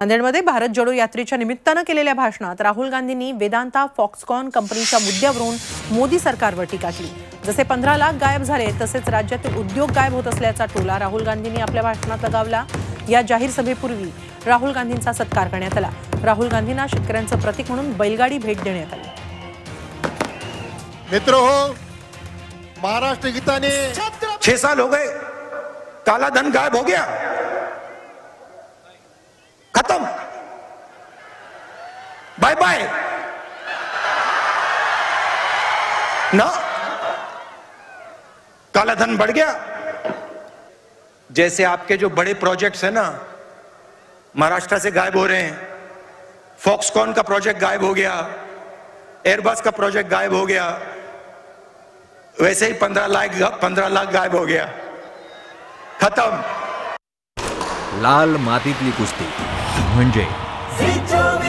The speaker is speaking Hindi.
नांदेडमध्ये भारत जोडो यात्रेच्या निमित्तानं केलेल्या भाषणात राहुल गांधींनी वेदांता फॉक्सकॉन कंपनीच्या मुद्द्यावरून मोदी सरकारवर टीका केली. जसे पंधरा लाख गायब झाले तसेच राज्यातील उद्योग गायब होत असल्याचा टोला राहुल गांधींनी आपल्या भाषणात लगावला. या जाहीर सभेपूर्वी राहुल गांधींचा सत्कार करण्यात आला. राहुल गांधींना शेतकऱ्यांचं प्रतीक म्हणून बैलगाडी भेट देण्यात आली. मित्र हो महाराष्ट्र गीता ने छह साल हो गए. काला धन गायब हो गया. खत्म। बाय बाय ना? काला धन बढ़ गया। जैसे आपके जो बड़े प्रोजेक्ट्स है ना, महाराष्ट्र से गायब हो रहे हैं। फॉक्सकॉन का प्रोजेक्ट गायब हो गया। एयरबस का प्रोजेक्ट गायब हो गया। वैसे ही पंद्रह लाख पंद्रह लाख गायब हो गया। खत्म। लाल मातीतली कुस्ती Orange.